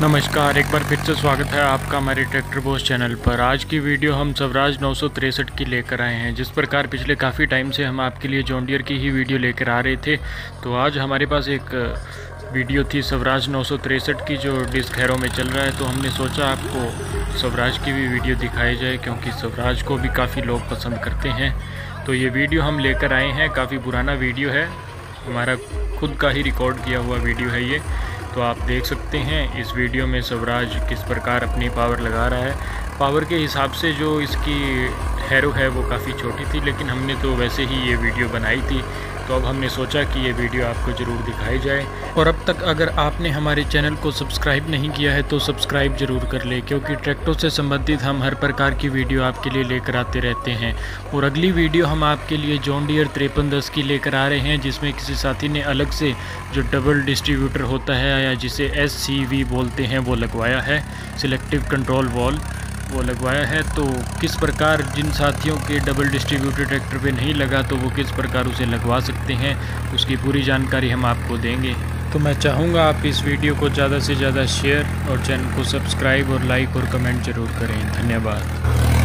नमस्कार, एक बार फिर से स्वागत है आपका हमारे ट्रैक्टर बॉस चैनल पर। आज की वीडियो हम स्वराज नौ की लेकर आए हैं, जिस प्रकार पिछले काफ़ी टाइम से हम आपके लिए जॉन्डियर की ही वीडियो लेकर आ रहे थे। तो आज हमारे पास एक वीडियो थी स्वराज नौ की जो डिस्क हैरो में चल रहा है। तो हमने सोचा आपको स्वराज की भी वीडियो दिखाई जाए, क्योंकि स्वराज को भी काफ़ी लोग पसंद करते हैं। तो ये वीडियो हम लेकर आए हैं, काफ़ी पुराना वीडियो है। हमारा खुद का ही रिकॉर्ड किया हुआ वीडियो है ये। तो आप देख सकते हैं, इस वीडियो में स्वराज किस प्रकार अपनी पावर लगा रहा है। पावर के हिसाब से जो इसकी हैरो है वो काफ़ी छोटी थी, लेकिन हमने तो वैसे ही ये वीडियो बनाई थी। तो अब हमने सोचा कि ये वीडियो आपको ज़रूर दिखाई जाए। और अब तक अगर आपने हमारे चैनल को सब्सक्राइब नहीं किया है तो सब्सक्राइब ज़रूर कर ले, क्योंकि ट्रैक्टरों से संबंधित हम हर प्रकार की वीडियो आपके लिए लेकर आते रहते हैं। और अगली वीडियो हम आपके लिए जॉन डियर तिरपन दस की लेकर आ रहे हैं, जिसमें किसी साथी ने अलग से जो डबल डिस्ट्रीब्यूटर होता है या जिसे एससीवी बोलते हैं, वो लगवाया है। सिलेक्टिव कंट्रोल वॉल वो लगवाया है तो किस प्रकार जिन साथियों के डबल डिस्ट्रीब्यूटेड ट्रैक्टर पे नहीं लगा तो वो किस प्रकार उसे लगवा सकते हैं? उसकी पूरी जानकारी हम आपको देंगे। तो मैं चाहूँगा आप इस वीडियो को ज़्यादा से ज़्यादा शेयर और चैनल को सब्सक्राइब और लाइक और कमेंट ज़रूर करें। धन्यवाद।